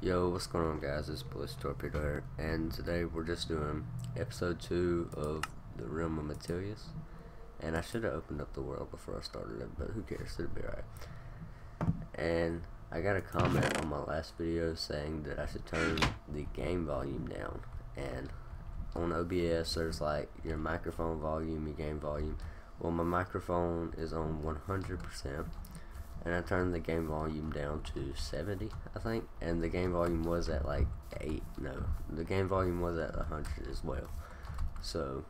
Yo, what's going on guys? It's Ballistic Torpedo here, and today we're just doing episode 2 of The Realm of Metilius. And I should have opened up the world before I started it, but who cares, it'll be alright. And I got a comment on my last video saying that I should turn the game volume down. And on OBS there's like your microphone volume, your game volume. Well, my microphone is on 100% and I turned the game volume down to 70 I think. And the game volume was at like 8 no the game volume was at 100 as well. So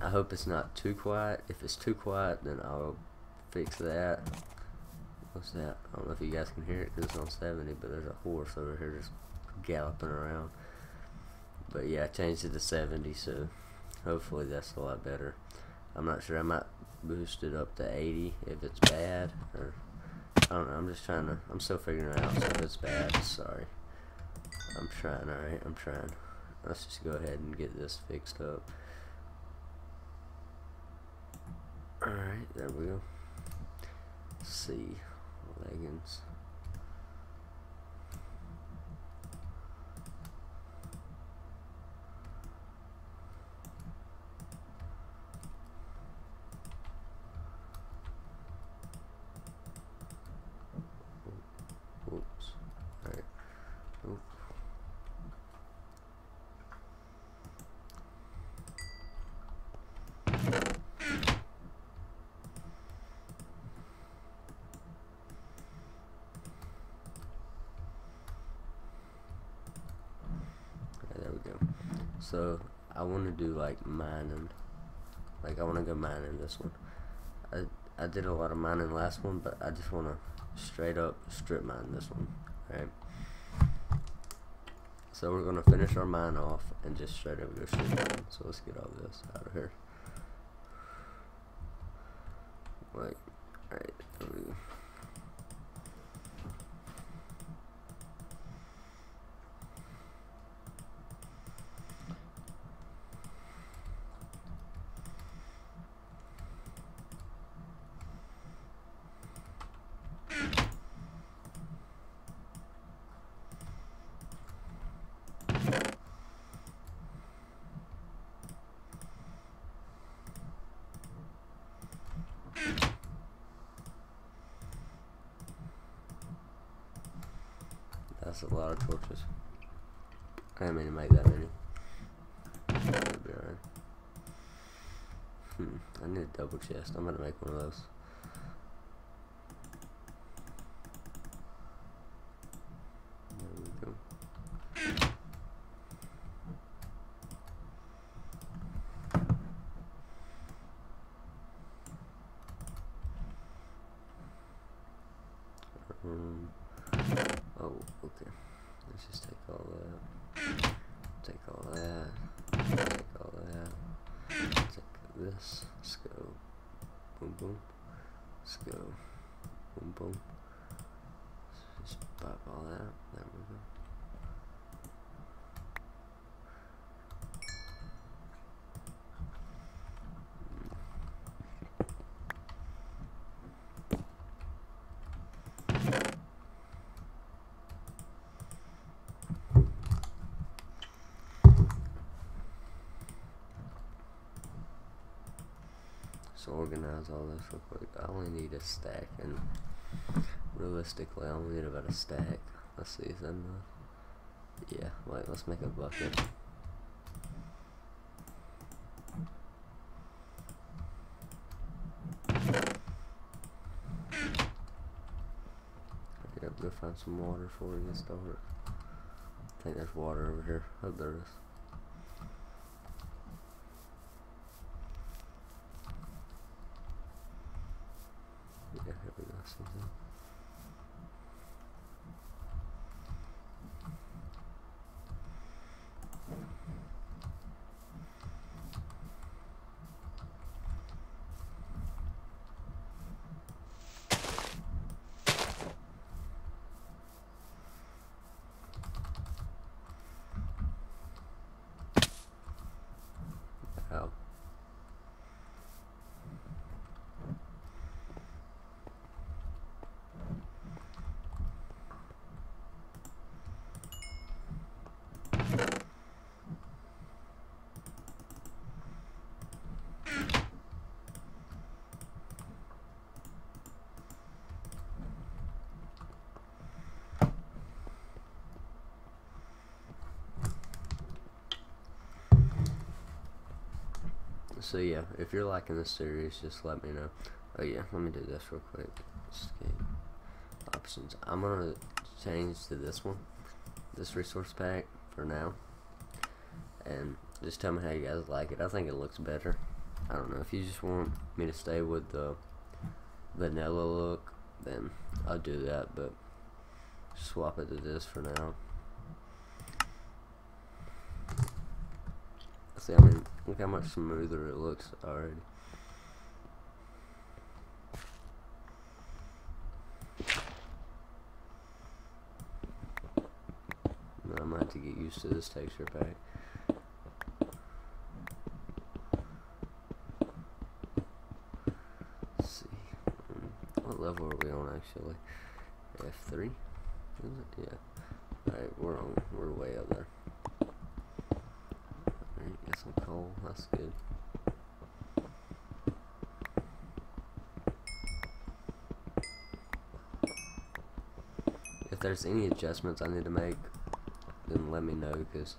I hope it's not too quiet. If it's too quiet then I'll fix that. What's that? I don't know if you guys can hear it it's on 70 but there's a horse over here just galloping around. But yeah I changed it to 70 so hopefully that's a lot better. I'm not sure I might boost it up to 80 if it's bad or I don't know, I'm just trying to, I'm still figuring it out, so it's bad, sorry. I'm trying, alright, I'm trying. Let's just go ahead and get this fixed up. Alright, there we go. Let's see, leggings. So I want to do like mining. Like I want to go mining this one. I I did a lot of mining last one, but I just want to straight up strip mine this one. Right. So we're gonna finish our mine off and just straight up go strip mine. So let's get all this out of here. Like, alright, That's a lot of torches. I didn't mean to make that many. That'll be alright. Hmm, I need a double chest. I'm gonna make one of those. boom. Let's go. Boom, boom. Just pop all that. Organize all this real quick. I only need a stack, and realistically, I only need about a stack. Let's see, is that enough? Yeah, wait, let's make a bucket. Yep, go find some water for you get started. I think there's water over here. Oh, there is. So yeah, if you're liking this series, just let me know. Oh yeah, let me do this real quick. Escape options. I'm gonna change to this one, this resource pack for now, and just tell me how you guys like it. I think it looks better. I don't know if you just want me to stay with the vanilla look, then I'll do that. But swap it to this for now. See, I mean, look how much smoother it looks already. I might have to get used to this texture pack. Let's see. What level are we on actually? F3? Is it? Yeah. Alright, we're on. We're way up there. Alright, get some coal. That's good. If there's any adjustments I need to make, then let me know because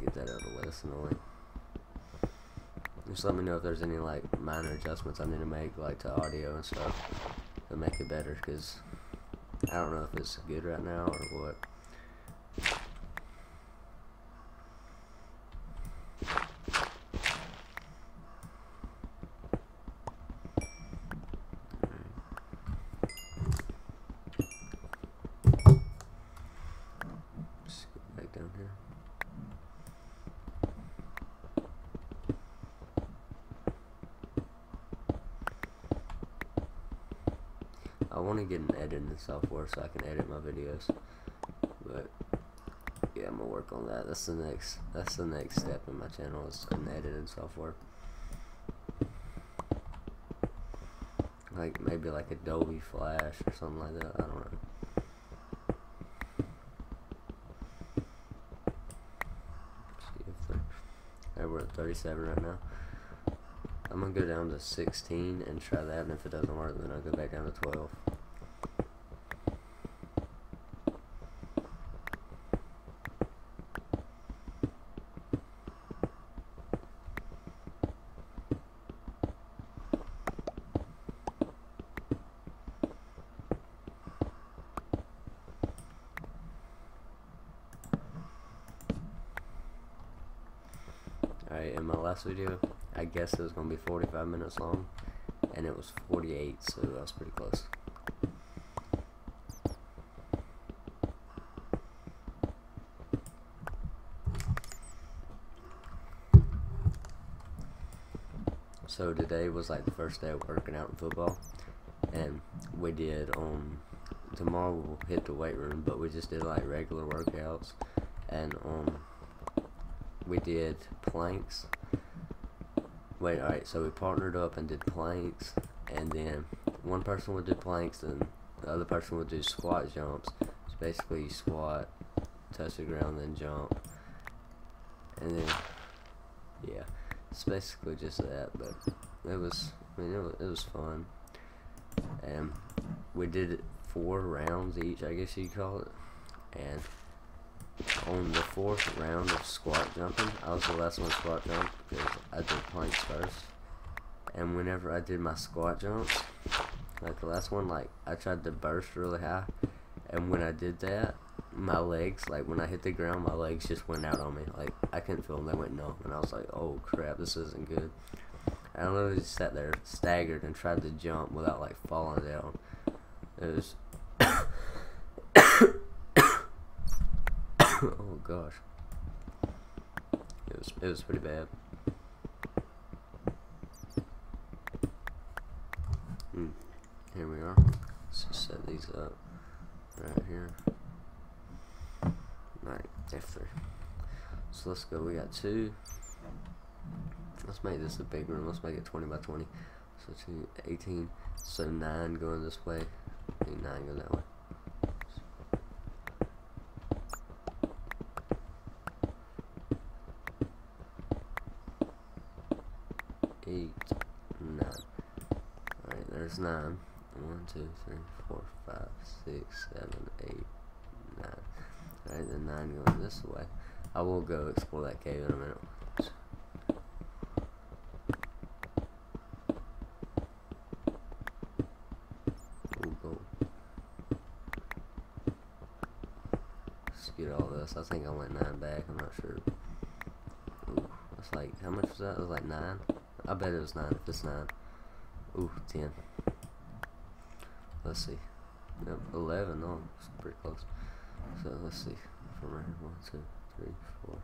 get that out of the way. That's annoying. Just let me know if there's any like minor adjustments I need to make, like to audio and stuff, to make it better. Because I don't know if it's good right now or what. I want to get an editing software so I can edit my videos. But yeah, I'm gonna work on that. That's the next. That's the next step in my channel is an editing software. Like maybe like Adobe Flash or something like that. I don't know. We're at 37 right now. I'm gonna go down to 16 and try that, and if it doesn't work, then I'll go back down to 12. Alright, in my last video, I guess it was going to be 45 minutes long, and it was 48, so that was pretty close. So today was like the first day of working out in football, and we did on tomorrow we'll hit the weight room, but we just did like regular workouts, and um we did planks Wait, alright, so we partnered up and did planks, and then one person would do planks, and the other person would do squat jumps. So basically, you squat, touch the ground, then jump. And then, yeah, it's basically just that, but it was, I mean, it was, it was fun. And we did it four rounds each, I guess you'd call it. And on the fourth round of squat jumping, I was the last one squat jump because I did planks first. And whenever I did my squat jumps, like the last one, like I tried to burst really high, and when I did that, my legs, like when I hit the ground, my legs just went out on me. Like I couldn't feel them; they went numb, and I was like, "Oh crap, this isn't good." I literally just sat there, staggered, and tried to jump without like falling down. It was oh gosh. It was it was pretty bad. Hmm. Here we are. Let's just set these up right here. Right, F3. So let's go. We got two. Let's make this a big room. Let's make it 20 by 20. So two, 18. So 9 going this way. 9 going that way. eight, nine. Alright, there's nine. One, two, three, four, five, six, seven, eight, nine. Alright, the nine going this way. I will go explore that cave in a minute. Get all this. I think I went nine back. I'm not sure. Ooh, it's like how much was that? It was like nine. I bet it was nine. If it's nine, ooh, ten. Let's see. Yep, eleven. Oh, it's pretty close. So let's see. From right here, one, two, three, four,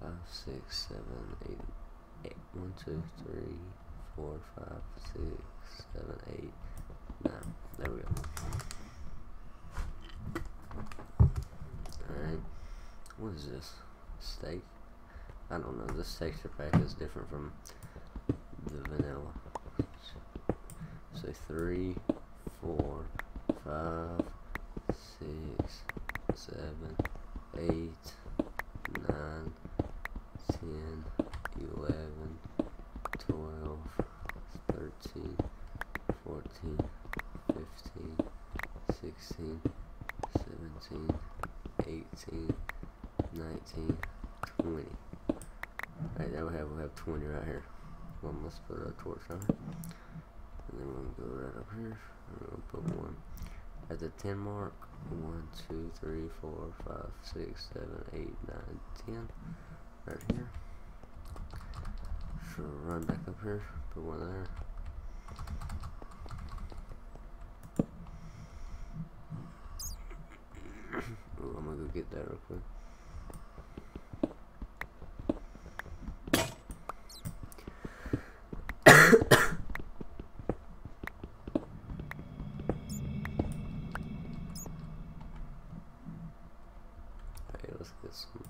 five, six, seven, eight, eight. One, two, three, four, five, six, seven, eight, nine. There we go. Alright. What is this? Steak? I don't know. This texture pack is different from the vanilla. So three, four, five, six, seven, eight, nine, ten, eleven, twelve, thirteen, fourteen, fifteen, sixteen, seventeen, eighteen, nineteen, twenty. Alright, now we have we have twenty right here. One, let's put a torch on. And then we're gonna go right up here. We're gonna put one at the 10 mark. One, two, three, four, five, six, seven, eight, nine, ten. Right here. So run back up here. Put one there. Ooh, I'm gonna go get that real quick. Okay, let's get some.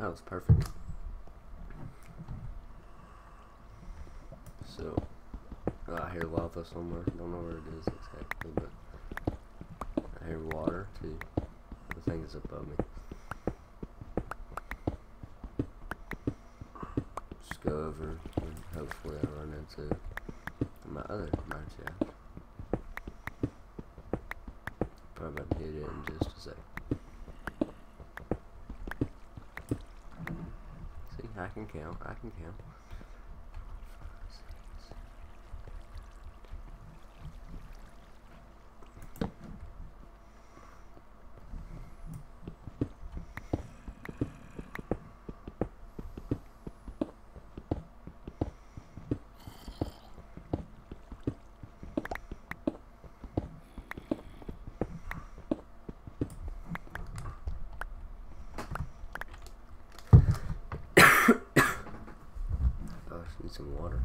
That was perfect. So, oh, I hear lava somewhere. Don't know where it is exactly, but I hear water too. The thing is above me. Just go over and hopefully I run into my other mine shaft. Probably about to hit it in just a sec. See, I can count. I can count. Gosh, need some water.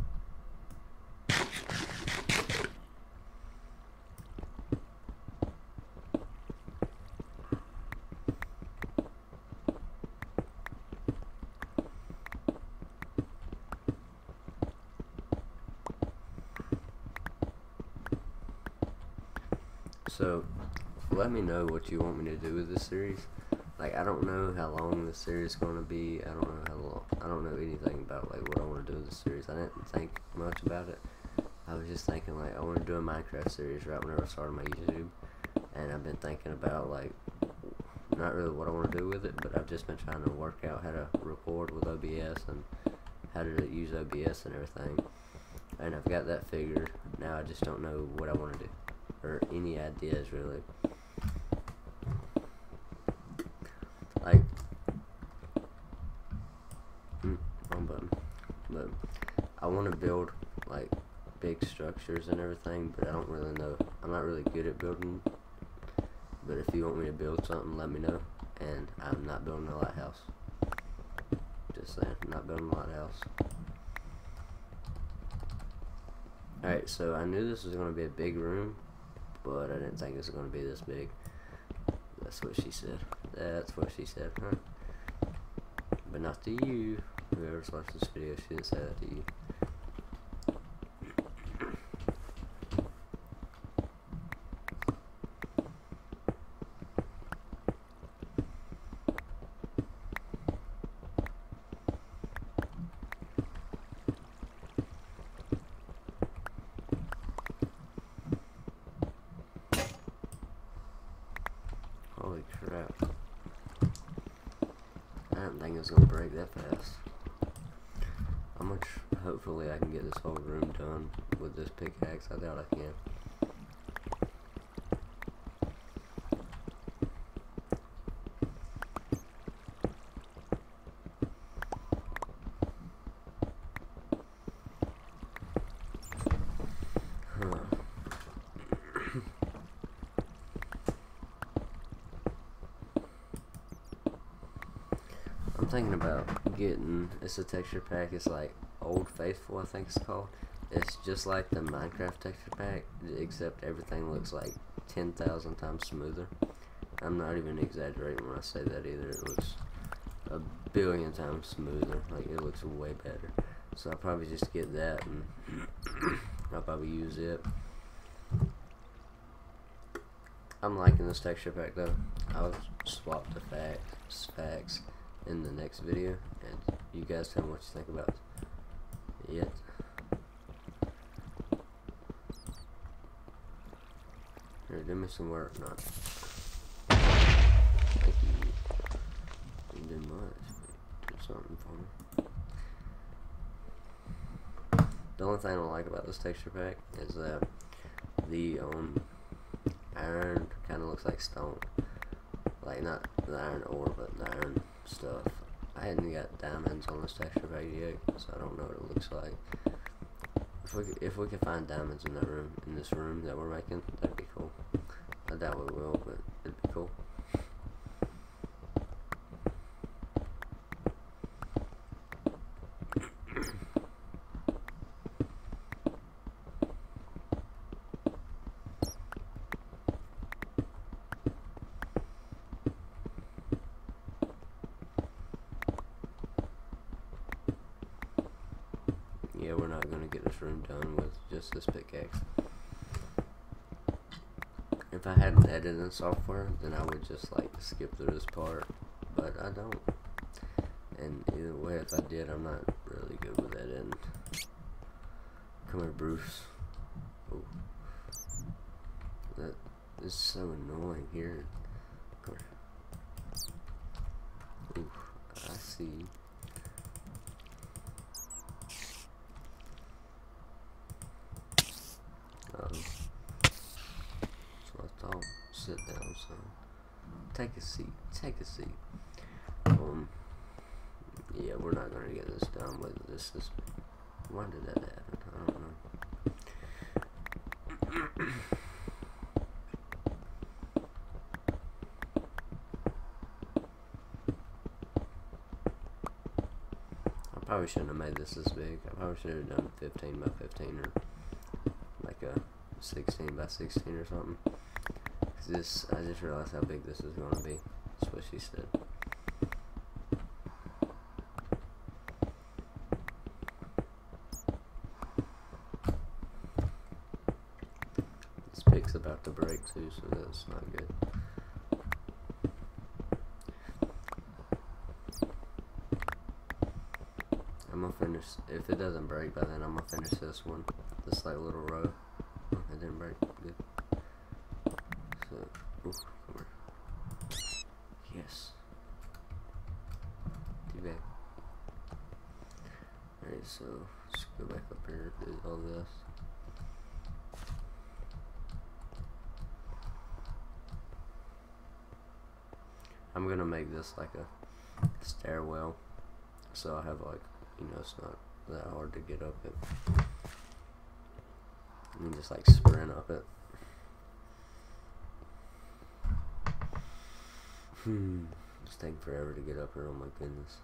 So, let me know what you want me to do with this series. Like, I don't know how long this series is going to be. I don't know how long. I don't know anything about like what I want to do with this series. I didn't think much about it. I was just thinking like I want to do a Minecraft series right whenever I started my YouTube, and I've been thinking about like not really what I want to do with it, but I've just been trying to work out how to record with OBS and how to use OBS and everything. And I've got that figured. Now I just don't know what I want to do or any ideas really. Like, mm, wrong button. But I want to build like big structures and everything, but I don't really know. I'm not really good at building. But if you want me to build something, let me know. And I'm not building a lighthouse. Just saying, I'm not building a lighthouse. Alright, so I knew this was going to be a big room, but I didn't think it was going to be this big. That's what she said. That's what she said, huh? But not to you. Whoever's watched this video, she didn't say that to you. Holy crap. I didn't think it was gonna break that fast. How much, hopefully I can get this whole room done with this pickaxe. I doubt I can. Huh. I'm thinking about getting it's a texture pack. It's like Old Faithful, I think it's called. It's just like the Minecraft texture pack, except everything looks like ten thousand times smoother. I'm not even exaggerating when I say that either. It looks a billion times smoother. Like it looks way better. So I'll probably just get that and I'll probably use it. I'm liking this texture pack though. I'll swap the facts facts in the next video and you guys tell me what you think about it. Here, do me some work, not. Thank you. Do much, did something for me. The only thing I don't like about this texture pack is that the um iron kind of looks like stone. Like not the iron ore, but the iron stuff. I hadn't got diamonds on this texture pack yet, so I don't know what it looks like. If we could, if we can find diamonds in that room, in this room that we're making, that'd be cool. I doubt we will, but it'd be cool. Yeah, we're not gonna get this room done with just this pickaxe. If I had software, then I would just like skip through this part, but I don't. And either way, if I did, I'm not really good with editing. Come here, Bruce. Oh. That is so annoying here. Come here. Ooh, I see. Um, so I thought, son. Take a seat. Take a seat. Um, yeah, we're not gonna get this done with this. Is Why did that happen? I don't know. I probably shouldn't have made this this big. I probably should have done 15 by 15 or like a 16 by 16 or something. This, I just realized how big this is going to be. That's what she said. This pick's about to break too, so that's not good. I'm gonna finish. If it doesn't break by then, I'm gonna finish this one. This like little row. Oh, it didn't break. Good. So, ooh, come here. Yes. Too bad. Alright, so let's go back up here. Do all this. I'm this like a stairwell, so I have like you know it's not that hard to get up it. And just like sprint up it. Hmm. It's taking forever to get up here, oh my goodness.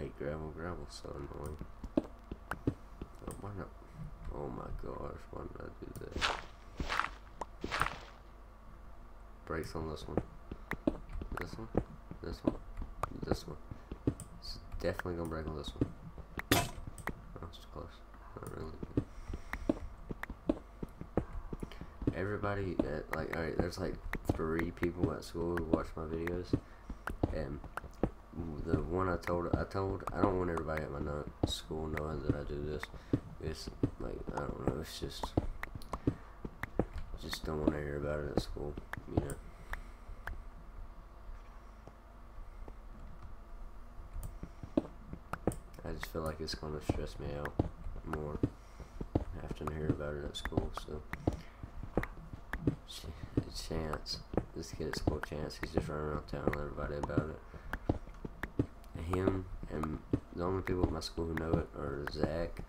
hate gravel. Gravel's so annoying. Oh, why not? Oh my gosh, why did I do that? Breaks on this one. This one. This one. This one. It's definitely gonna break on this one. It's close. Not really. Everybody at like alright, there's like three people at school who watch my videos and the one I told, I told, I don't want everybody at my school knowing that I do this. It's like, I don't know, it's just, just don't want to hear about it at school, I just feel like it's going to stress me out more having to hear about it at school, so. Chance, this kid at school, Chance, he's just running around telling everybody about it him and the only people at my school who know it are Zach,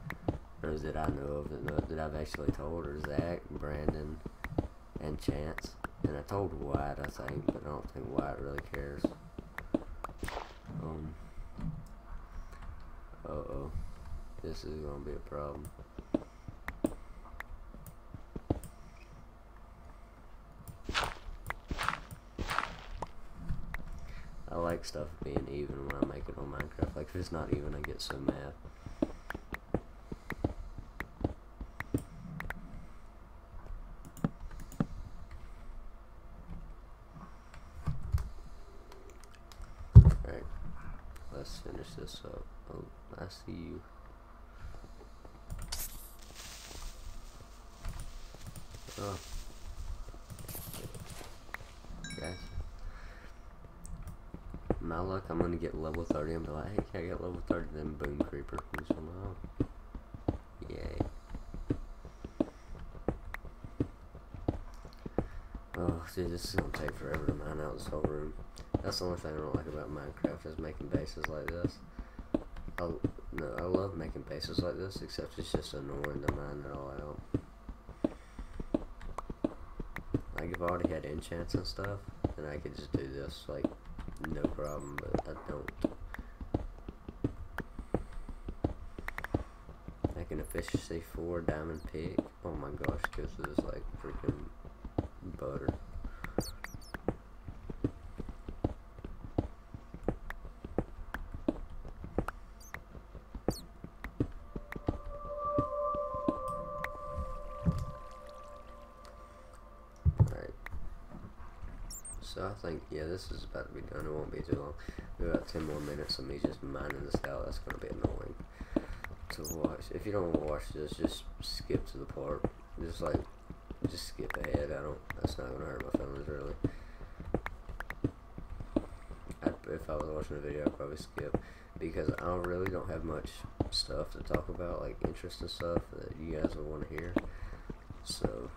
or that I know of that, know, that I've actually told are Zach, Brandon, and Chance. And I told Wyatt, I think, but I don't think Wyatt really cares. Um. Uh oh. This is gonna be a problem. I like stuff being even when I make it on Minecraft. Like if it's not even, I get so mad. Alright, let's finish this up. Oh, I see you. Oh. my luck, I'm gonna get level 30 and be like, hey, can I get level 30? Then boom, creeper comes from out. Yay. Oh, dude, this is gonna take forever to mine out this whole room. That's the only thing I don't like about Minecraft is making bases like this. I, no, I love making bases like this, except it's just annoying to mine it all out. Like, if I already had enchants and stuff, then I could just do this, like, no problem, but I don't. Like an efficiency 4 diamond pick. Oh my gosh, this is like freaking butter. Yeah, this is about to be done. It won't be too long. We got 10 more minutes of me just mining this out. That's going to be annoying to watch. If you don't want to watch this, just skip to the part. Just like, just skip ahead. I don't, that's not going to hurt my feelings really. I'd, if I was watching a video, I'd probably skip. Because I really don't have much stuff to talk about, like interesting stuff that you guys will want to hear. So,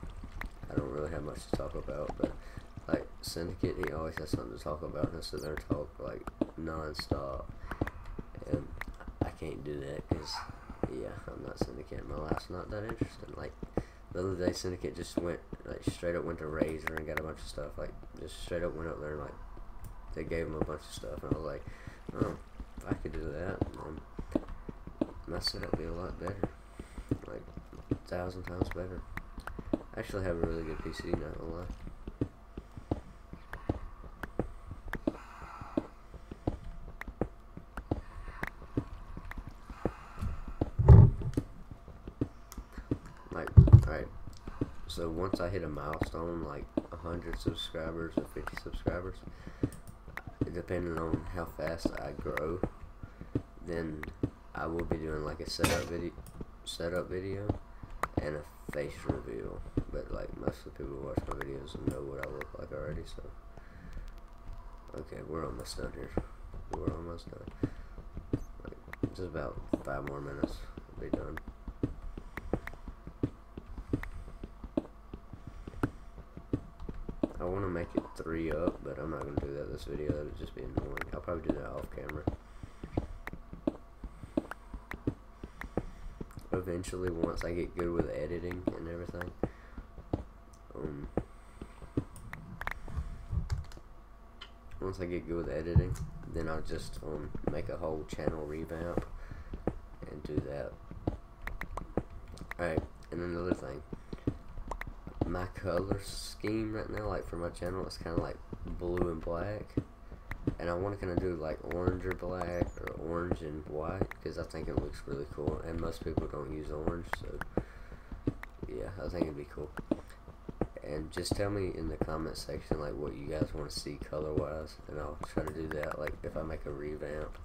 I don't really have much to talk about, but Syndicate, he always has something to talk about and so they're talk like non-stop. And I can't do that because, yeah, I'm not Syndicate. My life's not that interesting. Like, the other day, Syndicate just went, like, straight up went to Razer and got a bunch of stuff. Like, just straight up went up there and, like, they gave him a bunch of stuff. And I was like, oh, if I could do that, my setup would be a lot better. Like, a thousand times better. I actually have a really good PC, not gonna lie. Like, alright. So once I hit a milestone, like 100 subscribers or 50 subscribers, depending on how fast I grow, then I will be doing like a setup video, setup video, and a face reveal. But like most of the people who watch my videos know what I look like already. So okay, we're almost done here. We're almost done. Like, just about five more minutes. We'll be done. I want to make it three up, but I'm not going to do that this video. That would just be annoying. I'll probably do that off camera. Eventually, once I get good with editing and everything, um, once I get good with editing, then I'll just um, make a whole channel revamp and do that. Alright, and another thing my color scheme right now, like for my channel, it's kind of like blue and black. And I want to kind of do like orange or black or orange and white because I think it looks really cool. And most people don't use orange, so yeah, I think it'd be cool. And just tell me in the comment section like what you guys want to see color wise, and I'll try to do that. Like if I make a revamp,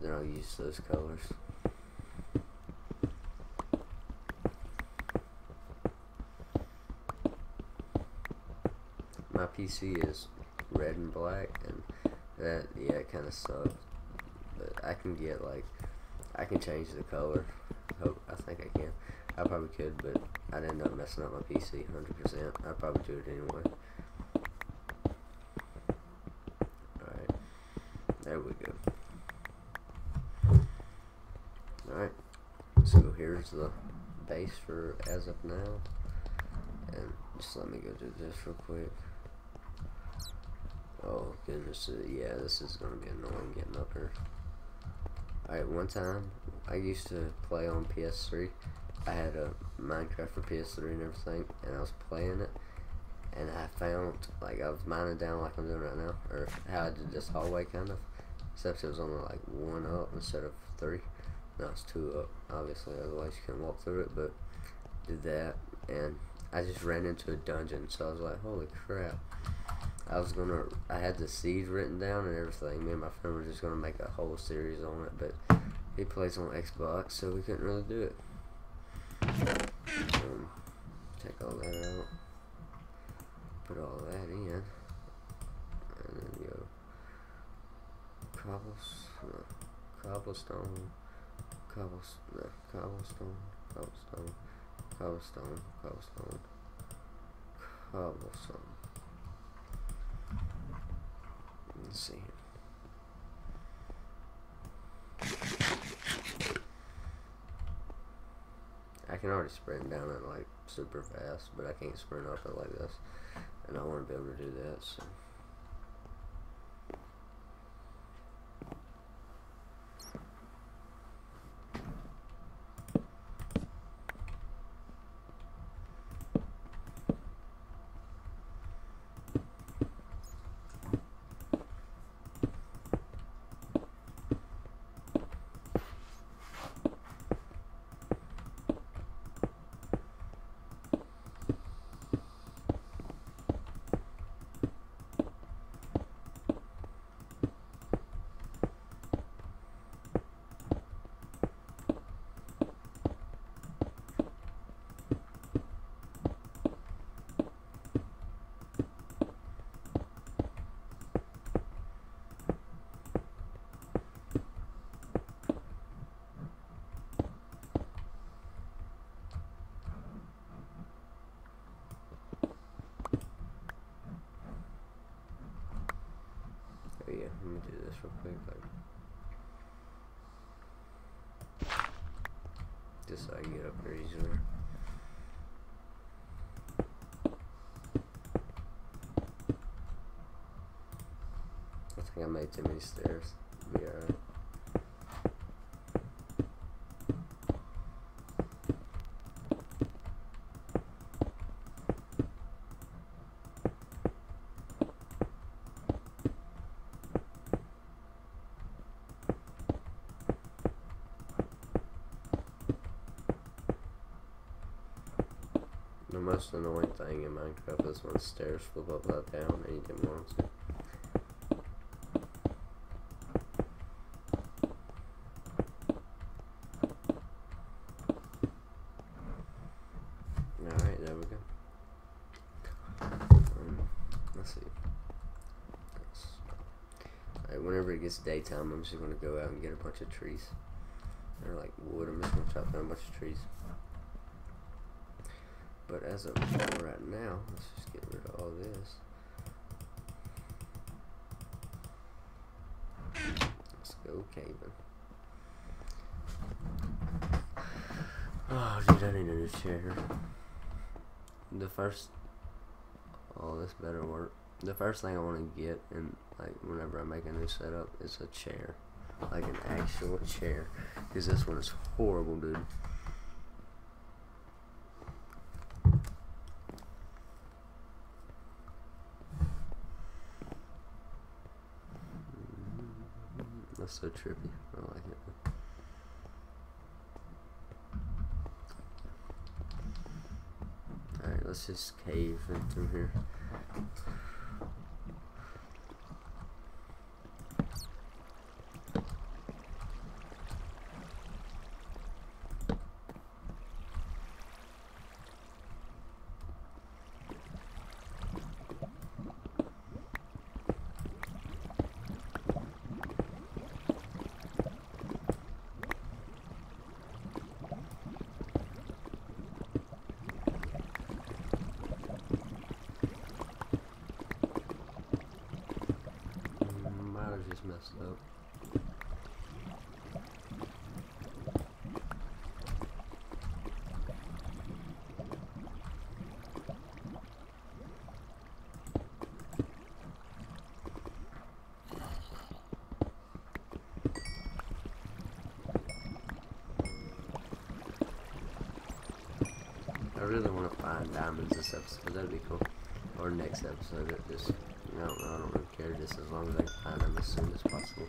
then I'll use those colors. my PC is red and black, and that yeah, kind of sucks. But I can get like, I can change the color. Hope I think I can. I probably could, but I'd end up messing up my PC 100%. I'd probably do it anyway. Alright, there we go. Alright, so here's the base for as of now. And just let me go do this real quick. Oh goodness, uh, yeah, this is gonna be annoying getting up here. Alright, one time I used to play on PS3. I had a Minecraft for PS3 and everything, and I was playing it, and I found like I was mining down like I'm doing right now, or how I did this hallway kind of, except it was only like one up instead of three. Now it's two up, obviously, otherwise you can't walk through it. But did that, and I just ran into a dungeon, so I was like, holy crap. I was gonna, I had the seed written down and everything. Me and my friend were just gonna make a whole series on it, but he plays on Xbox, so we couldn't really do it. Um, take all that out, put all that in, and then go cobblestone, cobblestone, cobblestone, cobblestone, cobblestone, cobblestone, cobblestone, cobblestone. Let's see. here. I can already sprint down it like super fast, but I can't sprint up it like this. And I want to be able to do that, so. real quick, like just so I can get up here easily. I think I made too many stairs. Most annoying thing in Minecraft is when stairs flip upside down and you didn't want to. Alright, there we go. Um, let's see. Whenever it gets daytime, I'm just gonna go out and get a bunch of trees. Or like wood, I'm just gonna chop down a bunch of trees. But as of right now, let's just get rid of all this. Let's go caving. Oh, dude, I need a new chair. The first, oh, this better work. The first thing I want to get, and like whenever I make a new setup, is a chair, like an actual chair, because this one is horrible, dude. That's so trippy. Oh, I like it. Alright, let's just cave in through here. Mm, Mine was just messed up. I really want to find diamonds this episode. That'd be cool. Or next episode. Just, you know, I don't really care. Just as long as I can find them as soon as possible.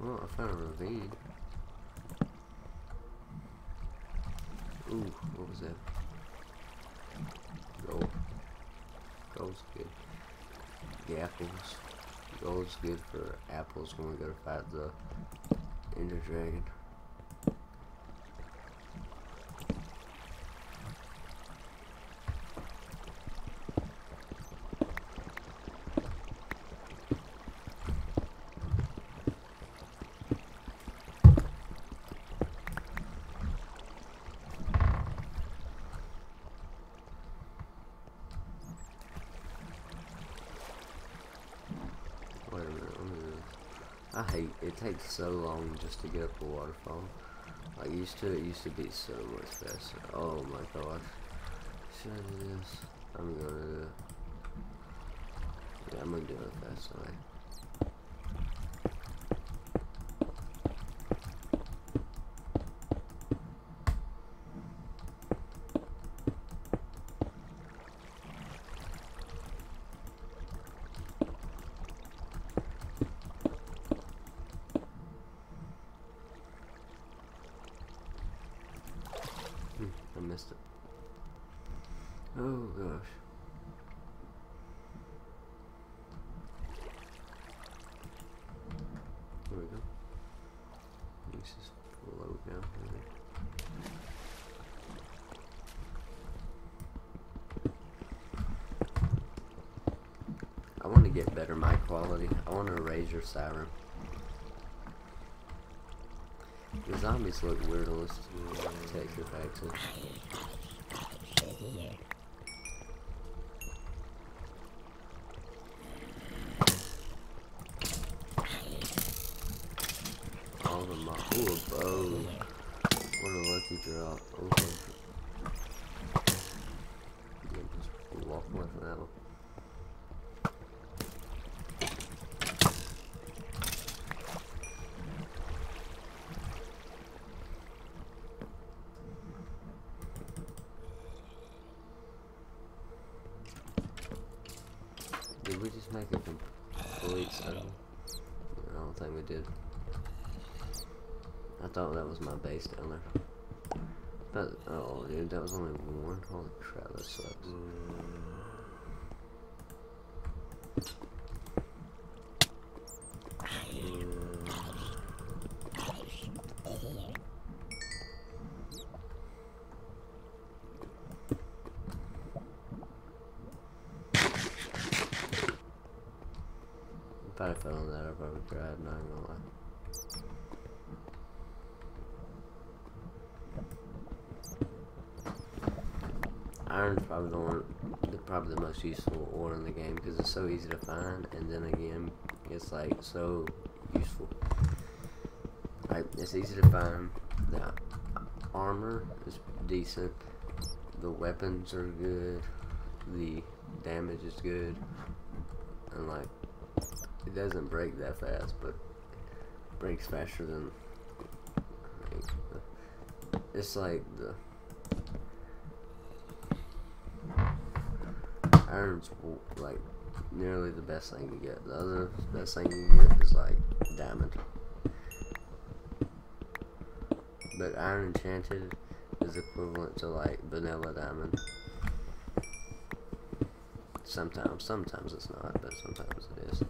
Well, I found a ravine. Ooh, what was that? Gold. Gold's good. The apples. Gold's good for apples when we go to fight the Ender Dragon. Wait a minute, let me do this. I hate it takes so long just to get up a waterfall. I used to it used to be so much faster. Oh my gosh. Should I do this? I'm gonna. Yeah, I'm gonna do it fast way. Hmm, I missed it. Oh gosh. There we go. Let's just load down here. I want to get better mic quality, I want a Razer Siren. The zombies look weird this texture pack too. All the mo- Ooh, a bow. What a lucky drop. Okay. Yeah, just walk away from that one. Did we just make a complete circle? I don't think we did. I thought that was my base down there. But, oh dude, that was only one? Holy crap, that sucks. If I fell on probably not gonna lie. Iron's probably the one, the, probably the most useful ore in the game because it's so easy to find, and then again, it's like so useful. Like it's easy to find. The armor is decent. The weapons are good. The damage is good, and like it doesn't break that fast, but breaks faster than. It's like the iron's like nearly the best thing you get. The other best thing you get is like diamond. But iron enchanted is equivalent to like vanilla diamond. Sometimes, sometimes it's not, but sometimes it is.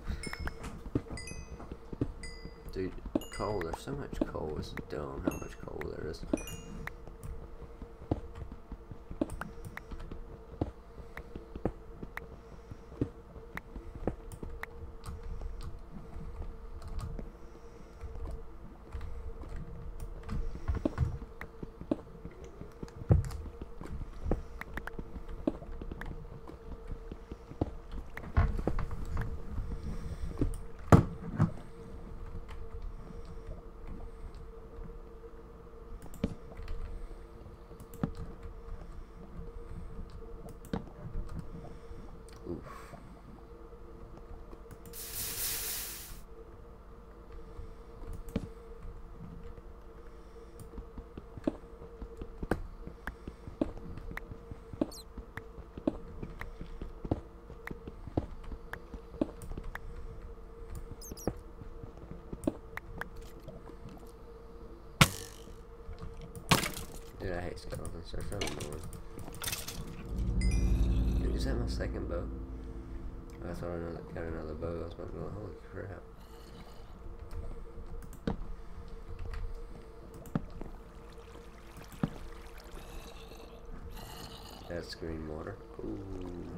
Coal, there's so much coal, it's dumb how much coal there is. Dude, I hate skeletons. They're so annoying. Dude, is that my second bow? Oh, I thought I another, got another bow. I was about to go, holy crap. That's green water. Ooh.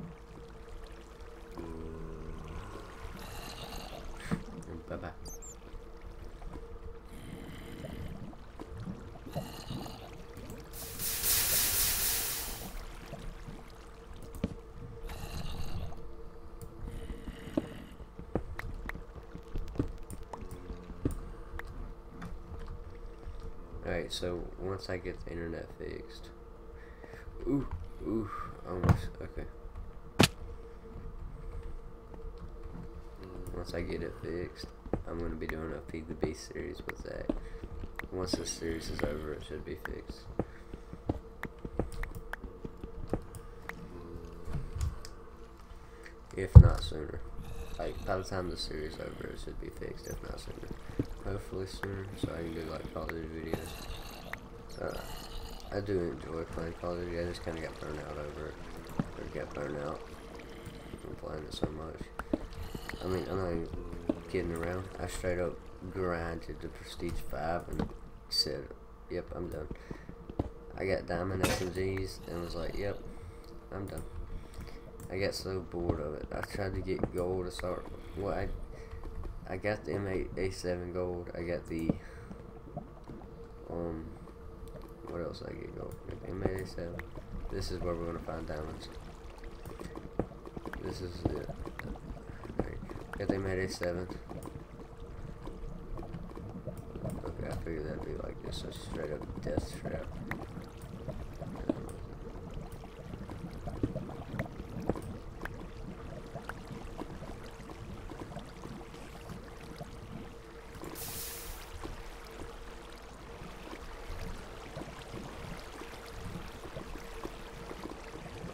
Alright, so once I get the internet fixed. Ooh, ooh, almost. Okay. Once I get it fixed, I'm going to be doing a Feed the Beast series with that. Once this series is over, it should be fixed. If not sooner. Like, by the time the series is over, it should be fixed, if not sooner. Hopefully sooner, so I can do, like, Call of Duty videos. Uh, I do enjoy playing Call of Duty, I just kind of got burned out over it. Or got burned out from playing it so much. I mean, I'm not even kidding around. I straight up grinded to Prestige 5 and said, yep, I'm done. I got Diamond SMGs and was like, yep, I'm done. I got so bored of it. I tried to get gold to start. Well, I I got the M8 A7 gold. I got the um. What else I get gold? M8 A7. This is where we're gonna find diamonds. This is it. Got the M8 A7. Okay, I figured that'd be like this, a straight up death trap.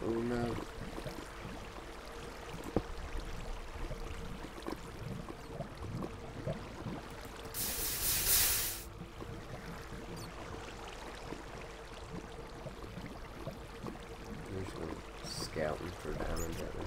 Oh no. There's one scouting for diamonds out there.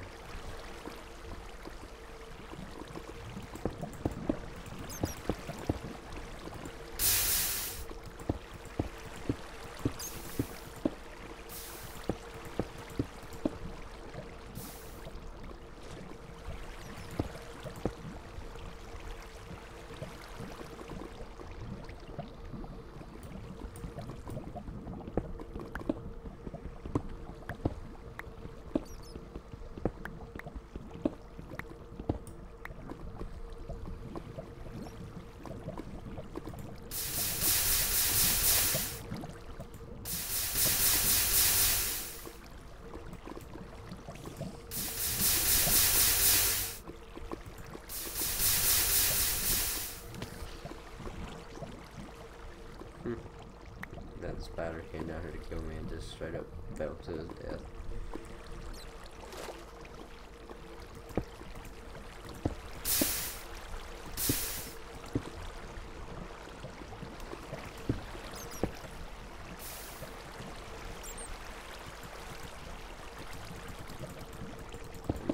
Spider came down here to kill me and just straight up fell to his death.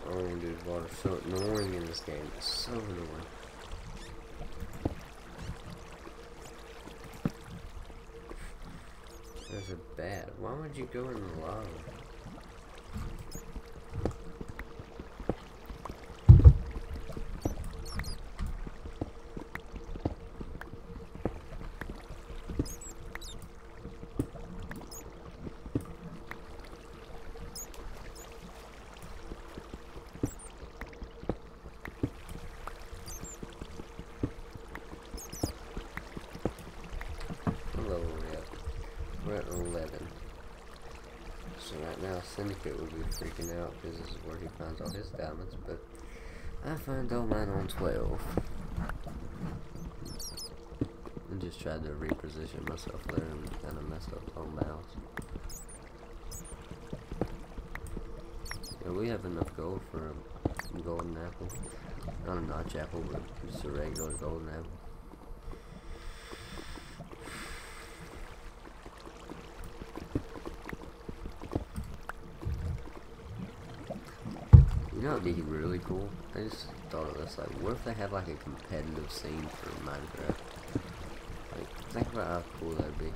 Oh, dude, water's so annoying in this game. It's so annoying. There's a bat. Why would you go in the find mine on 12. I just tried to reposition myself there and kind of messed up on mouse. Yeah, we have enough gold for a golden apple. Not a notch apple, but just a regular golden apple. You know, it'd be really cool. I just thought. Like, what if they have like a competitive scene for Minecraft? Like, think about how cool that'd be.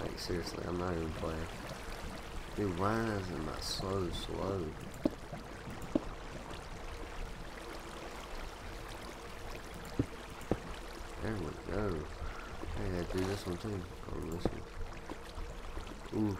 Like, seriously, I'm not even playing. Dude, why isn't my slow slow? There we go. I gotta do this one too. On this one. Oof.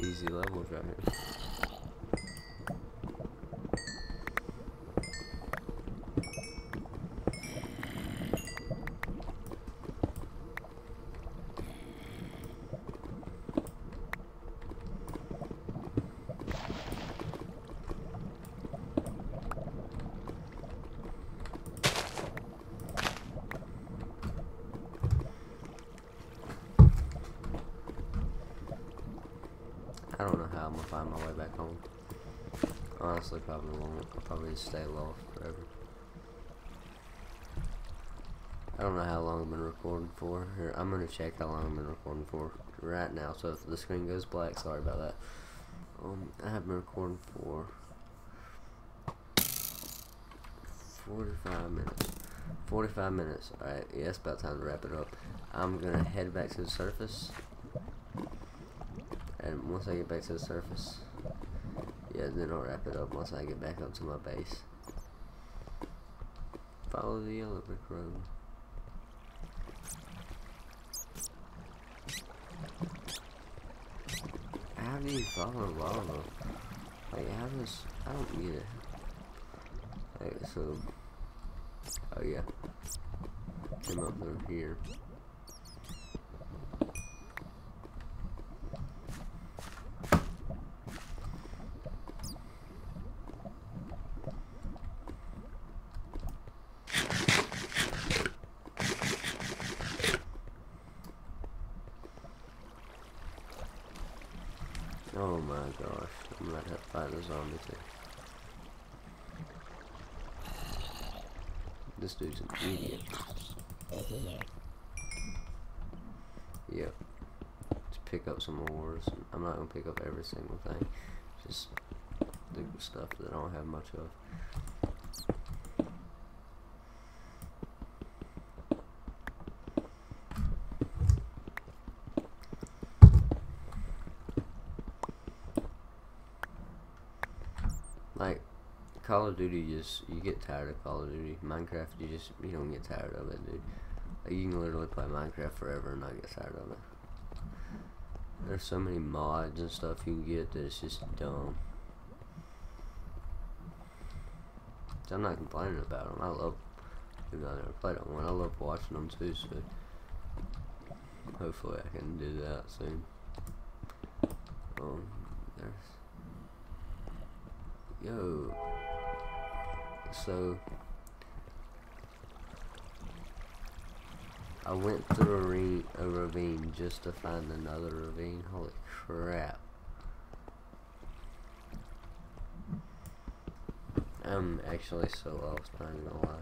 Easy levels right here. I don't know how I'm gonna find my way back home. Honestly, probably won't. I'll probably stay lost forever. I don't know how long I've been recording for. Here, I'm gonna check how long I've been recording for right now. So if the screen goes black, sorry about that. Um, I have been recording for 45 minutes. 45 minutes. Alright, yeah, it's about time to wrap it up. I'm gonna head back to the surface. Once I get back to the surface, yeah, then I'll wrap it up once I get back up to my base. Follow the yellow brick road. How do you follow lava? Like, how does... I don't get it. Like, so... Oh, yeah. Came up through here. Oh my gosh, I'm gonna have to fight a zombie too. This dude's an idiot. Yep. Just pick up some ores. I'm not gonna pick up every single thing. Just the stuff that I don't have much of. Like Call of Duty, just you get tired of Call of Duty. Minecraft, you just you don't get tired of it, dude. Like, you can literally play Minecraft forever and not get tired of it. There's so many mods and stuff you can get that it's just dumb. I'm not complaining about them. I love, even though I never played on one, I love watching them too. So hopefully I can do that soon. Um, there's yo. So I went through a ravine, a ravine just to find another ravine. Holy crap. I'm actually so lost, not even gonna lie.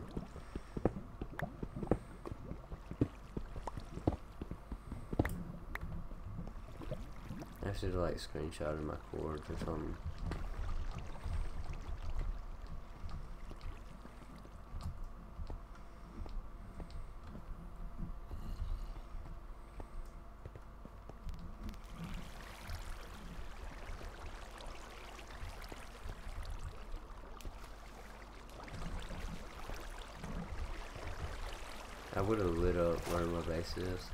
I should like screenshotted my coords or something. I would have lit up where my base is,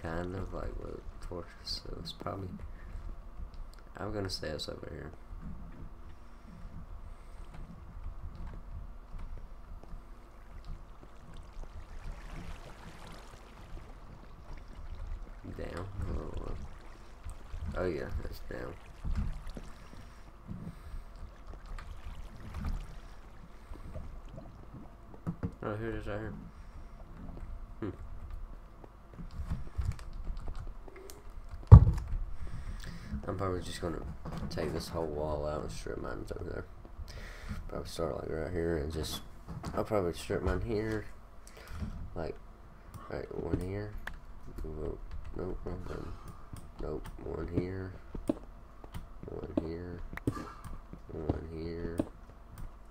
kind of like with torches, so it's probably. I'm gonna say it's over here. Down. Oh, uh, oh yeah, it's down. Oh, here it is right here. Hmm. Just gonna take this whole wall out and strip mine over there. Probably start like right here and just I'll probably strip mine here. Like right one here. Nope, nope, nope, nope, one here. One here. One here.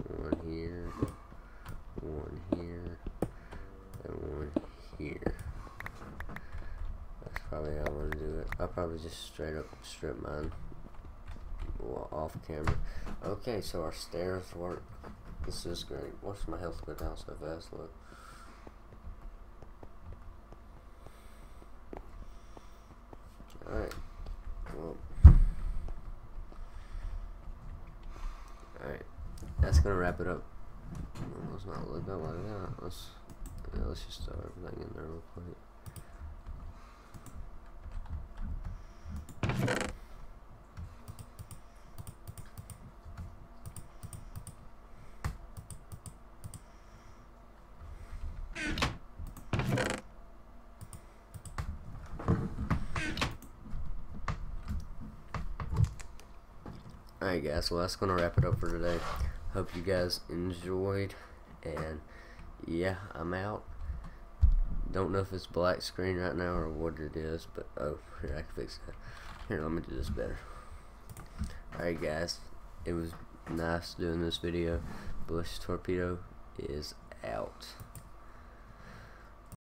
One here. One here and one here. That's probably how I want to do it. I'll probably just straight up strip mine off camera. Okay, so our stairs work. This is great. Watch my health go down so fast. Look. Alright. Well. Alright. That's gonna wrap it up. Let's not look up like that. Let's yeah, let's just throw everything in there real quick. Guys, well that's gonna wrap it up for today. Hope you guys enjoyed and yeah, I'm out. don't know if it's black screen right now or what it is, but oh, here I can fix that. Here, let me do this better. Alright guys, it was nice doing this video. Ballistic Torpedo is out.